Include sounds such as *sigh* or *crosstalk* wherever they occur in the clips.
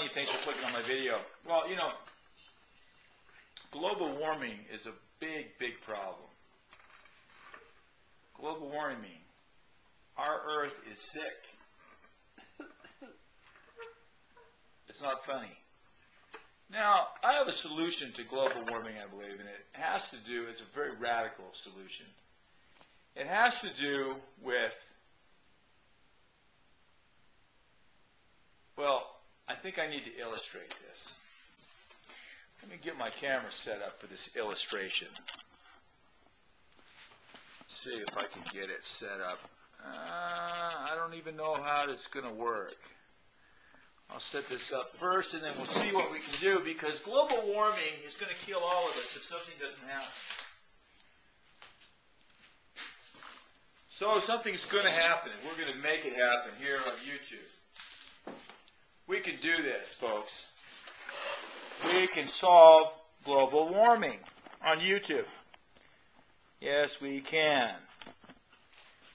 Melanie, thanks for clicking on my video. Well, you know, global warming is a big, big problem. Global warming. Our Earth is sick. It's not funny. Now, I have a solution to global warming, I believe, and it has to do, it's a very radical solution. It has to do with, well, I think I need to illustrate this. Let me get my camera set up for this illustration. See if I can get it set up. Uh, I don't even know how it's going to work. I'll set this up first and then we'll see what we can do because global warming is going to kill all of us if something doesn't happen. So something's going to happen and we're going to make it happen here on YouTube. We can do this, folks. We can solve global warming on YouTube. Yes, we can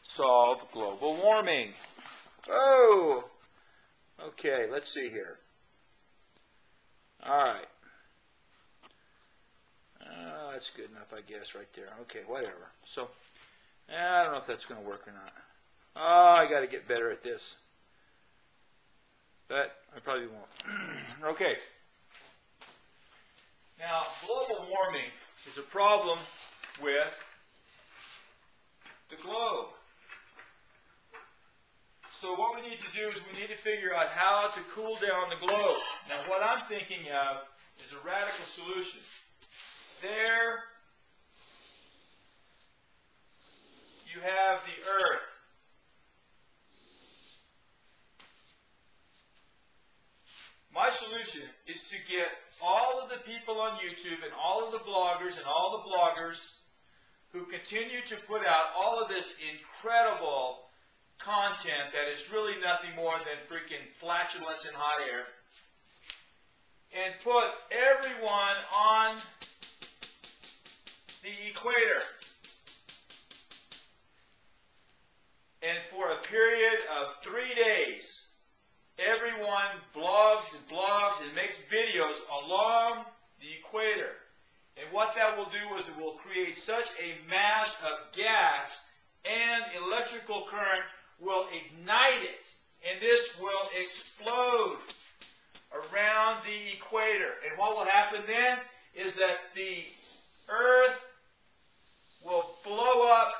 solve global warming. Oh! Okay, let's see here. All right. Uh, that's good enough, I guess, right there. Okay, whatever. So, I don't know if that's going to work or not. Oh, I got to get better at this. But I probably won't. *clears throat* okay. Now, global warming is a problem with the globe. So what we need to do is we need to figure out how to cool down the globe. Now what I'm thinking of is a radical solution. There you have the earth. My solution is to get all of the people on YouTube and all of the bloggers and all the bloggers who continue to put out all of this incredible content that is really nothing more than freaking flatulence and hot air and put everyone on the equator. And for a period of three days, everyone blogs and blogs and makes videos along the equator. And what that will do is it will create such a mass of gas and electrical current will ignite it, and this will explode around the equator. And what will happen then is that the earth will blow up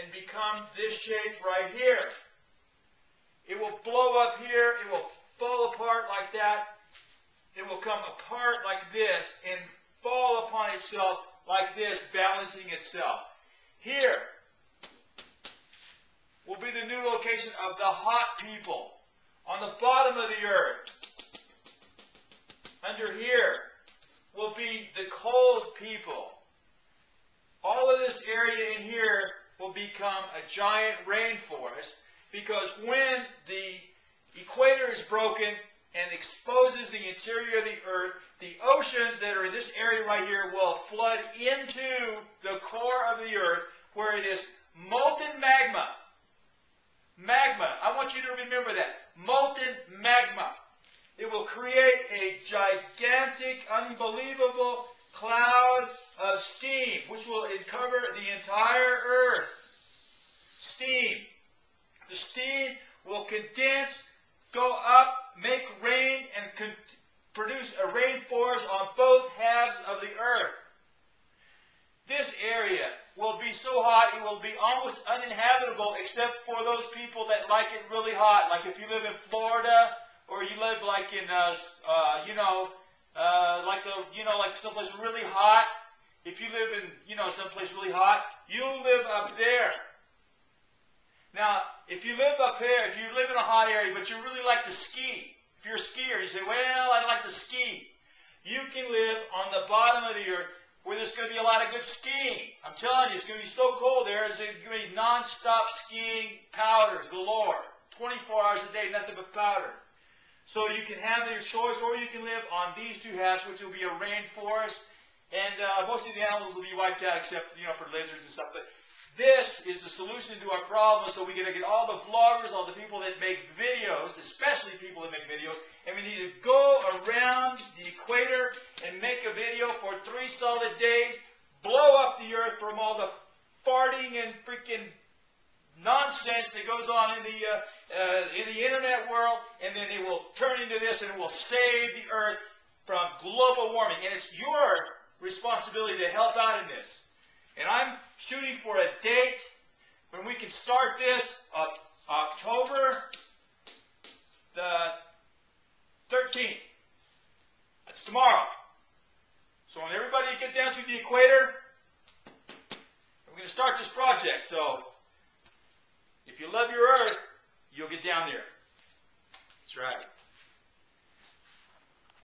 and become this shape right here. It will blow up here, it will fall apart like that, it will come apart like this and fall upon itself like this, balancing itself. Here, will be the new location of the hot people on the bottom of the earth. Under here will be the cold people. All of this area in here will become a giant rainforest because when the equator is broken and exposes the interior of the earth, the oceans that are in this area right here will flood into the core of the earth where it is molten magma Magma. I want you to remember that. Molten magma. It will create a gigantic, unbelievable cloud of steam, which will cover the entire earth. Steam. The steam will condense, go up, make rain, and produce a rainforest on both halves of the earth. This area will be so hot it will be almost uninhabitable except for those people that like it really hot. Like if you live in Florida or you live like in, uh, uh, you know, uh, like a, you know, like someplace really hot. If you live in, you know, someplace really hot, you'll live up there. Now, if you live up here, if you live in a hot area, but you really like to ski, if you're a skier, you say, well, I'd like to ski. You can live on the bottom of the earth where there's going to be a lot of good skiing. I'm telling you, it's going to be so cold there. it's going to be non-stop skiing powder galore. 24 hours a day, nothing but powder. So you can have your choice, or you can live on these two halves, which will be a rainforest, and uh, most of the animals will be wiped out except, you know, for lizards and stuff. But this is the solution to our problem, so we got to get all the vloggers, all the people that make videos, especially people that make videos, and we need to go around the equator and make a video for three solid days, blow up the earth from all the farting and freaking nonsense that goes on in the uh, uh, in the internet world, and then it will turn into this, and it will save the earth from global warming. And it's your responsibility to help out in this. And I'm shooting for a date when we can start this of October the 13th. That's tomorrow. So when everybody get down to the equator, we're going to start this project. So if you love your earth, you'll get down there. That's right.